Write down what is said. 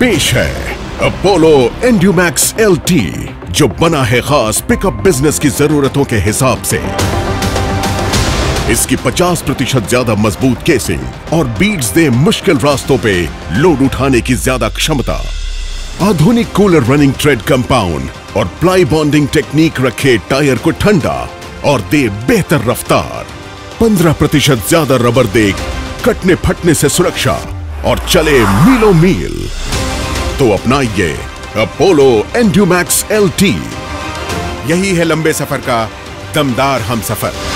पेश है Apollo Endumax L जो बना है खास पिकअप बिज़नेस की जरूरतों के हिसाब से। इसकी 50 प्रतिशत ज़्यादा मज़बूत केसिंग और बीट्स दे मुश्किल रास्तों पे लोड उठाने की ज़्यादा क्षमता। आधुनिक कूलर रनिंग ट्रेड कंपाउंड और प्लाई बॉन्डिंग टेक्निक रखे टायर को ठंडा और दे बेहतर रफ्तार। 15 प्रतिशत ज़्यादा रबर दे कटने फटने से सुरक्षा और चले मीलों मील। तो अपनाइए। अपोलो एंड्यूमैक्स एलटी यही है लंबे सफ़र का दमदार हम सफ़र।